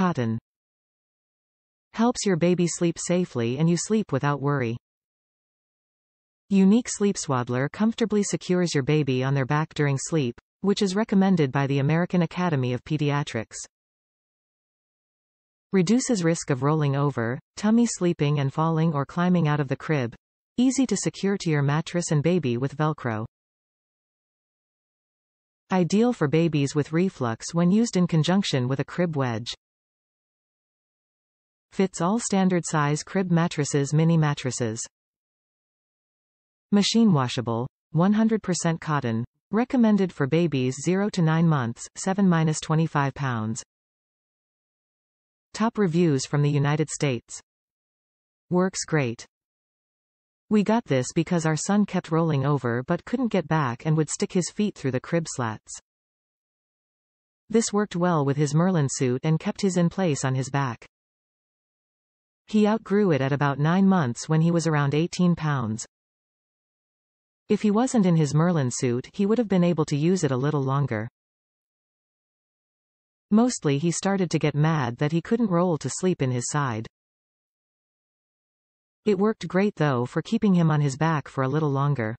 Cotton. Helps your baby sleep safely and you sleep without worry. Unique Sleep Swaddler comfortably secures your baby on their back during sleep, which is recommended by the American Academy of Pediatrics. Reduces risk of rolling over, tummy sleeping and falling or climbing out of the crib. Easy to secure to your mattress and baby with Velcro. Ideal for babies with reflux when used in conjunction with a crib wedge. Fits all standard size crib mattresses mini mattresses. Machine washable, 100% cotton. Recommended for babies 0 to 9 months, 7-25 pounds. Top reviews from the United States. Works great. We got this because our son kept rolling over but couldn't get back and would stick his feet through the crib slats. This worked well with his Merlin suit and kept his in place on his back. He outgrew it at about 9 months when he was around 18 pounds. If he wasn't in his Merlin suit he would have been able to use it a little longer. Mostly he started to get mad that he couldn't roll to sleep in his side. It worked great though for keeping him on his back for a little longer.